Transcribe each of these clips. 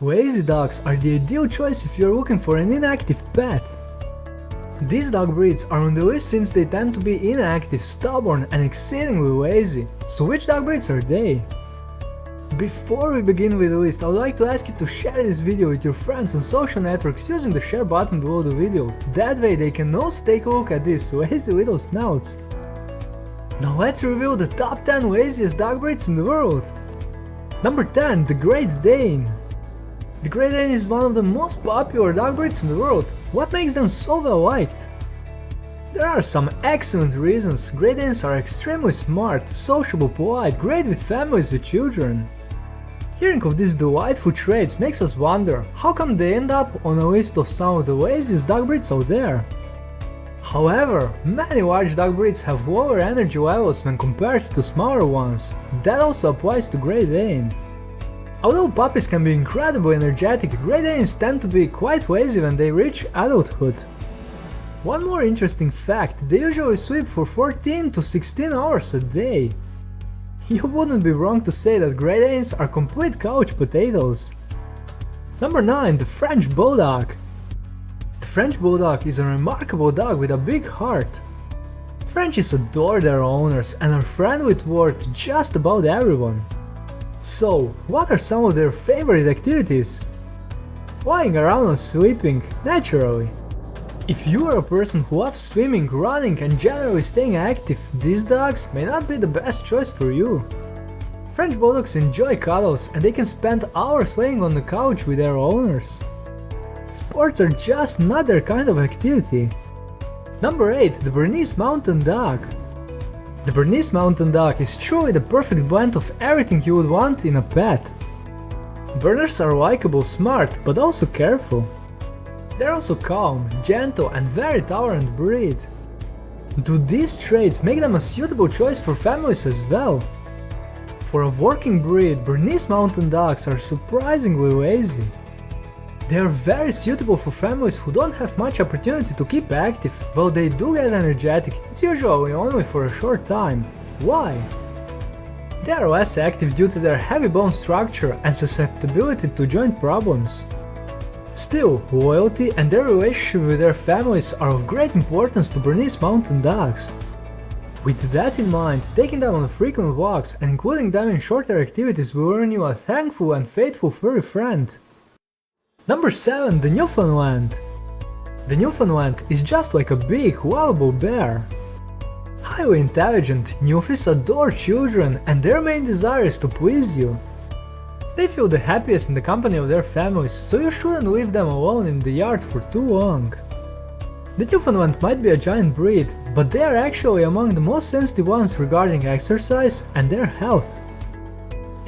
Lazy dogs are the ideal choice if you're looking for an inactive pet. These dog breeds are on the list since they tend to be inactive, stubborn and exceedingly lazy. So which dog breeds are they? Before we begin with the list, I would like to ask you to share this video with your friends on social networks using the share button below the video. That way they can also take a look at these lazy little snouts. Now let's reveal the top 10 laziest dog breeds in the world. Number 10. The Great Dane the Great Dane is one of the most popular dog breeds in the world. What makes them so well liked? There are some excellent reasons. Great Danes are extremely smart, sociable, polite, great with families with children. Hearing of these delightful traits makes us wonder, how come they end up on a list of some of the laziest dog breeds out there? However, many large dog breeds have lower energy levels when compared to smaller ones. That also applies to Great Dane. Although puppies can be incredibly energetic, Great Danes tend to be quite lazy when they reach adulthood. One more interesting fact, they usually sleep for 14 to 16 hours a day. You wouldn't be wrong to say that Great Danes are complete couch potatoes. Number 9. The French Bulldog The French Bulldog is a remarkable dog with a big heart. Frenchies adore their owners and are friendly toward just about everyone. So, what are some of their favorite activities? Lying around and sleeping, naturally. If you are a person who loves swimming, running and generally staying active, these dogs may not be the best choice for you. French Bulldogs enjoy cuddles and they can spend hours laying on the couch with their owners. Sports are just not their kind of activity. Number 8. The Bernese Mountain Dog the Bernese Mountain Dog is truly the perfect blend of everything you would want in a pet. Berners are likable, smart, but also careful. They're also calm, gentle and very tolerant breed. Do these traits make them a suitable choice for families as well? For a working breed, Bernese Mountain Dogs are surprisingly lazy. They are very suitable for families who don't have much opportunity to keep active, While they do get energetic, it's usually only for a short time. Why? They are less active due to their heavy bone structure and susceptibility to joint problems. Still, loyalty and their relationship with their families are of great importance to Bernese mountain dogs. With that in mind, taking them on frequent walks and including them in shorter activities will earn you a thankful and faithful furry friend. Number 7. The Newfoundland The Newfoundland is just like a big, lovable bear. Highly intelligent, Newfies adore children and their main desire is to please you. They feel the happiest in the company of their families, so you shouldn't leave them alone in the yard for too long. The Newfoundland might be a giant breed, but they are actually among the most sensitive ones regarding exercise and their health.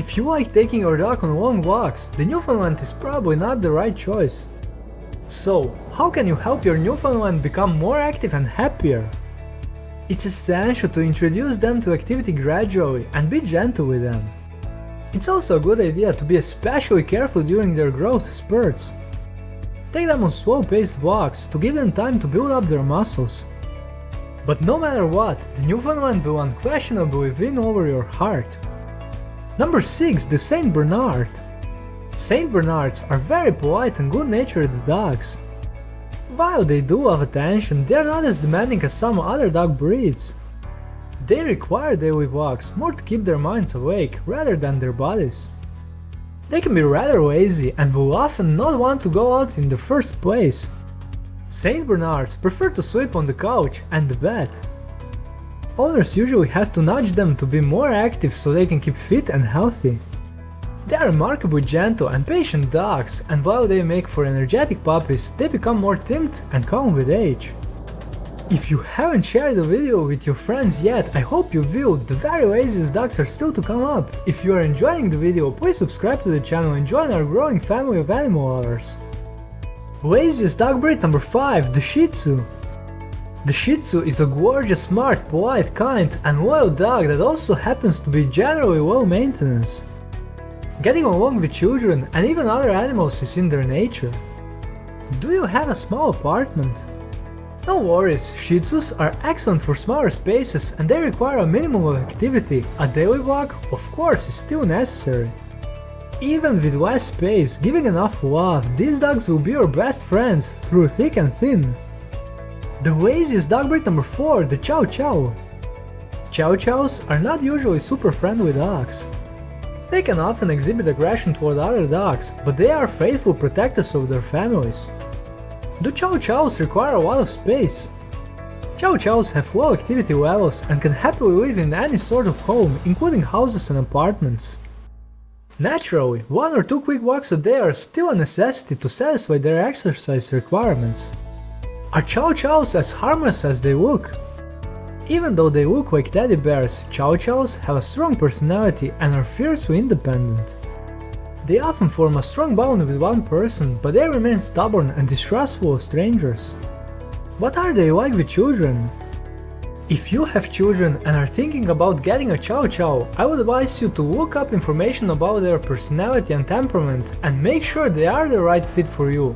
If you like taking your dog on long walks, the Newfoundland is probably not the right choice. So, how can you help your Newfoundland become more active and happier? It's essential to introduce them to activity gradually and be gentle with them. It's also a good idea to be especially careful during their growth spurts. Take them on slow-paced walks to give them time to build up their muscles. But no matter what, the Newfoundland will unquestionably win over your heart. Number 6. The Saint Bernard Saint Bernards are very polite and good-natured dogs. While they do love attention, they are not as demanding as some other dog breeds. They require daily walks more to keep their minds awake rather than their bodies. They can be rather lazy and will often not want to go out in the first place. Saint Bernards prefer to sleep on the couch and the bed, Owners usually have to nudge them to be more active so they can keep fit and healthy. They are remarkably gentle and patient dogs, and while they make for energetic puppies, they become more timid and calm with age. If you haven't shared the video with your friends yet, I hope you will, the very laziest dogs are still to come up. If you are enjoying the video, please subscribe to the channel and join our growing family of animal lovers. Laziest dog breed number 5, the Shih Tzu. The Shih Tzu is a gorgeous, smart, polite, kind and loyal dog that also happens to be generally low maintenance. Getting along with children and even other animals is in their nature. Do you have a small apartment? No worries, Shih Tzus are excellent for smaller spaces and they require a minimum of activity, a daily walk of course is still necessary. Even with less space, giving enough love, these dogs will be your best friends through thick and thin. The laziest dog breed number 4, the Chow Chow. Chow Chows are not usually super friendly dogs. They can often exhibit aggression toward other dogs, but they are faithful protectors of their families. The Chow Chows require a lot of space. Chow Chows have low activity levels and can happily live in any sort of home, including houses and apartments. Naturally, one or two quick walks a day are still a necessity to satisfy their exercise requirements. Are Chow Chows as harmless as they look? Even though they look like teddy bears, Chow Chows have a strong personality and are fiercely independent. They often form a strong bond with one person, but they remain stubborn and distrustful of strangers. What are they like with children? If you have children and are thinking about getting a Chow Chow, I would advise you to look up information about their personality and temperament and make sure they are the right fit for you.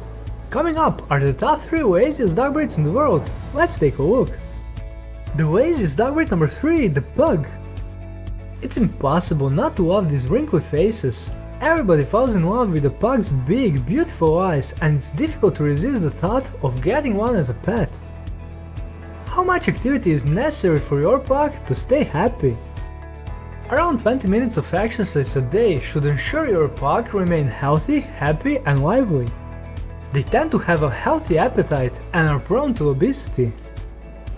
Coming up are the top 3 laziest dog breeds in the world. Let's take a look. The laziest dog breed number 3, the Pug. It's impossible not to love these wrinkly faces. Everybody falls in love with the pug's big, beautiful eyes and it's difficult to resist the thought of getting one as a pet. How much activity is necessary for your pug to stay happy? Around 20 minutes of exercise a day should ensure your pug remain healthy, happy and lively. They tend to have a healthy appetite and are prone to obesity.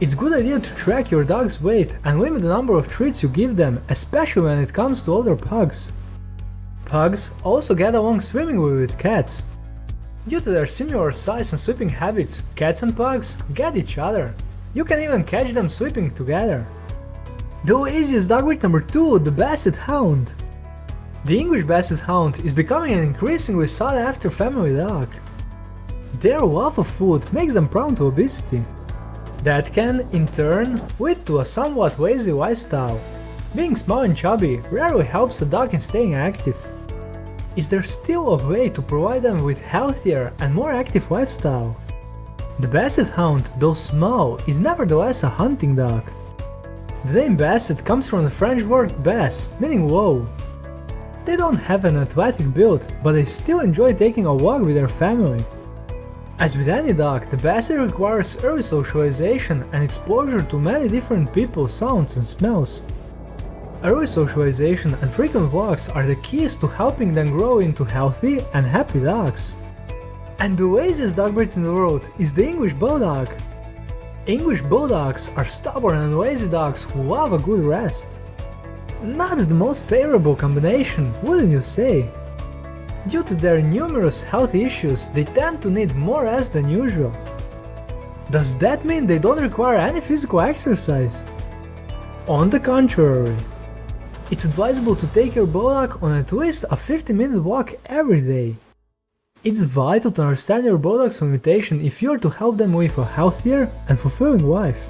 It's a good idea to track your dog's weight and limit the number of treats you give them, especially when it comes to older pugs. Pugs also get along swimmingly with cats. Due to their similar size and sweeping habits, cats and pugs get each other. You can even catch them sweeping together. The laziest dog breed number 2, the Basset Hound. The English Basset Hound is becoming an increasingly sought after family dog. Their love of food makes them prone to obesity. That can, in turn, lead to a somewhat lazy lifestyle. Being small and chubby rarely helps a dog in staying active. Is there still a way to provide them with healthier and more active lifestyle? The Basset Hound, though small, is nevertheless a hunting dog. The name Basset comes from the French word bass, meaning low. They don't have an athletic build, but they still enjoy taking a walk with their family. As with any dog, the Basset requires early socialization and exposure to many different people, sounds and smells. Early socialization and frequent walks are the keys to helping them grow into healthy and happy dogs. And the laziest dog breed in the world is the English Bulldog. English Bulldogs are stubborn and lazy dogs who love a good rest. Not the most favorable combination, wouldn't you say? Due to their numerous health issues, they tend to need more rest than usual. Does that mean they don't require any physical exercise? On the contrary, it's advisable to take your bulldog on at least a 50 minute walk every day. It's vital to understand your bulldog's limitation if you are to help them live a healthier and fulfilling life.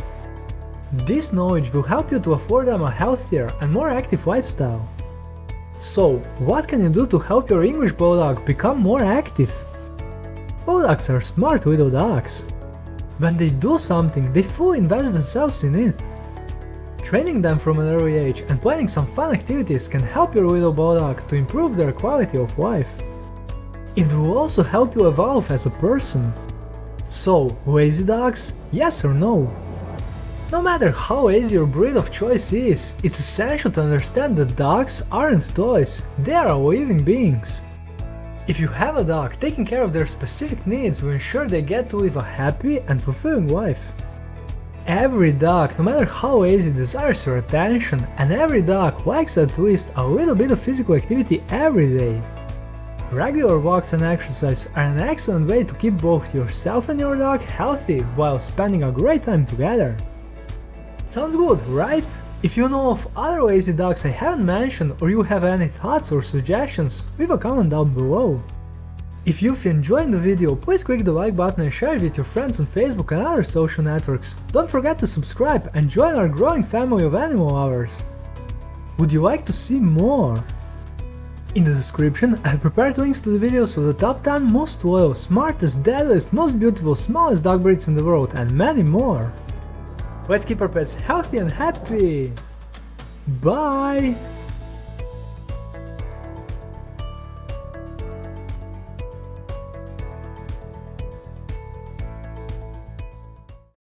This knowledge will help you to afford them a healthier and more active lifestyle. So, what can you do to help your English bulldog become more active? Bulldogs are smart little dogs. When they do something, they fully invest themselves in it. Training them from an early age and planning some fun activities can help your little bulldog to improve their quality of life. It will also help you evolve as a person. So, lazy dogs, yes or no? No matter how easy your breed of choice is, it's essential to understand that dogs aren't toys, they are living beings. If you have a dog, taking care of their specific needs will ensure they get to live a happy and fulfilling life. Every dog, no matter how lazy, desires your attention, and every dog likes at least a little bit of physical activity every day. Regular walks and exercise are an excellent way to keep both yourself and your dog healthy while spending a great time together. Sounds good, right? If you know of other lazy dogs I haven't mentioned or you have any thoughts or suggestions, leave a comment down below. If you've enjoyed the video, please click the like button and share it with your friends on Facebook and other social networks. Don't forget to subscribe and join our growing family of animal lovers. Would you like to see more? In the description, I prepared links to the videos of the top 10 most loyal, smartest, deadliest, most beautiful, smallest dog breeds in the world and many more. Let's keep our pets healthy and happy! Bye!